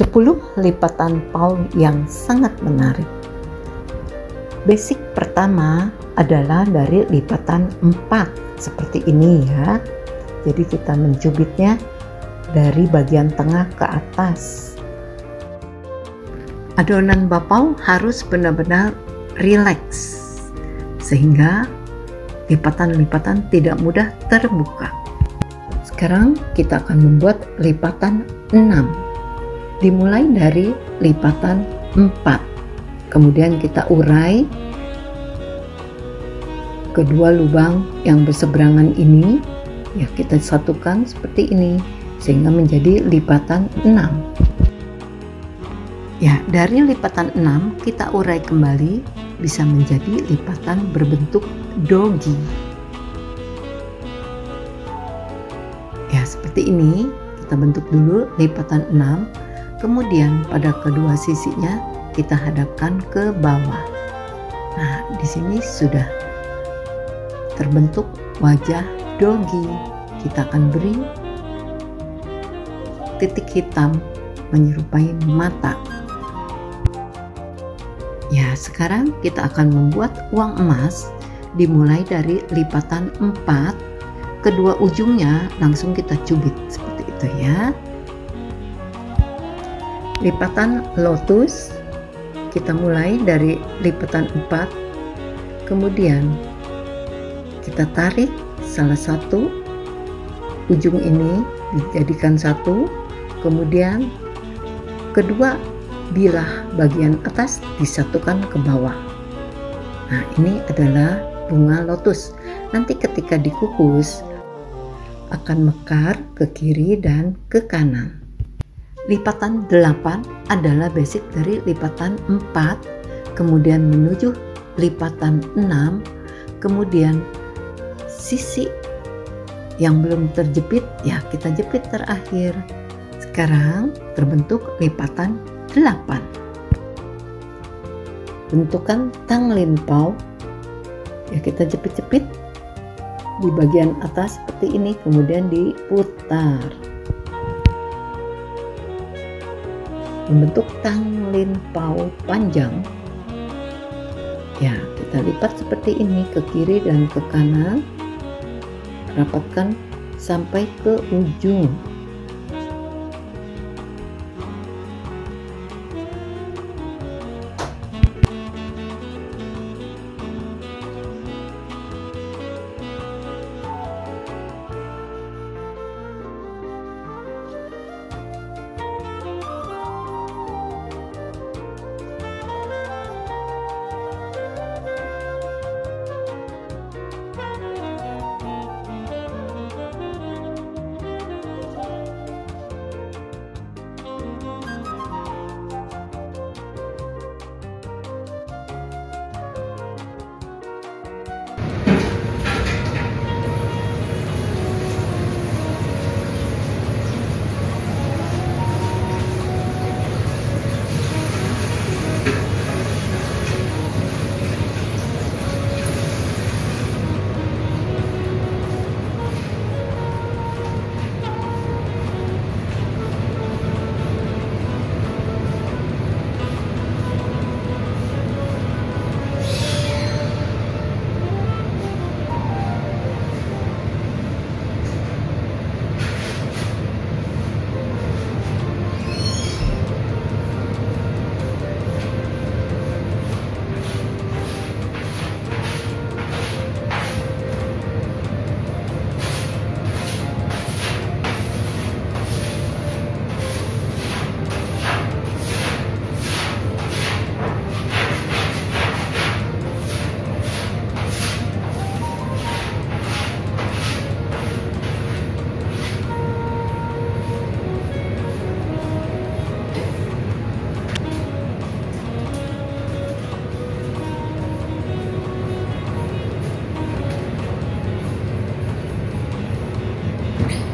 10 lipatan paul yang sangat menarik. Basic pertama adalah dari lipatan 4 seperti ini ya. Jadi kita mencubitnya dari bagian tengah ke atas. Adonan bapau harus benar-benar rileks sehingga lipatan-lipatan tidak mudah terbuka. Sekarang kita akan membuat lipatan 6 dimulai dari lipatan 4 kemudian kita urai kedua lubang yang berseberangan ini. Ya kita satukan seperti ini sehingga menjadi lipatan 6 ya dari lipatan 6 kita urai kembali bisa menjadi lipatan berbentuk dogi. Ya seperti ini kita bentuk dulu lipatan 6 Kemudian pada kedua sisinya kita hadapkan ke bawah. Nah, di sini sudah terbentuk wajah dogi. Kita akan beri titik hitam menyerupai mata. Ya, sekarang kita akan membuat uang emas dimulai dari lipatan 4 kedua ujungnya langsung kita cubit seperti itu ya lipatan lotus kita mulai dari lipatan 4 kemudian kita tarik salah satu ujung ini dijadikan satu. Kemudian kedua bilah bagian atas disatukan ke bawah. Nah ini adalah bunga lotus. Nanti ketika dikukus akan mekar ke kiri dan ke kanan lipatan 8 adalah basic dari lipatan 4 kemudian menuju lipatan 6 kemudian sisi yang belum terjepit ya kita jepit terakhir. Sekarang terbentuk lipatan 8 bentukan tang linpau ya kita jepit-jepit di bagian atas seperti ini kemudian diputar membentuk tanglin pau panjang. Ya kita lipat seperti ini ke kiri dan ke kanan. Rapatkan sampai ke ujung Okay.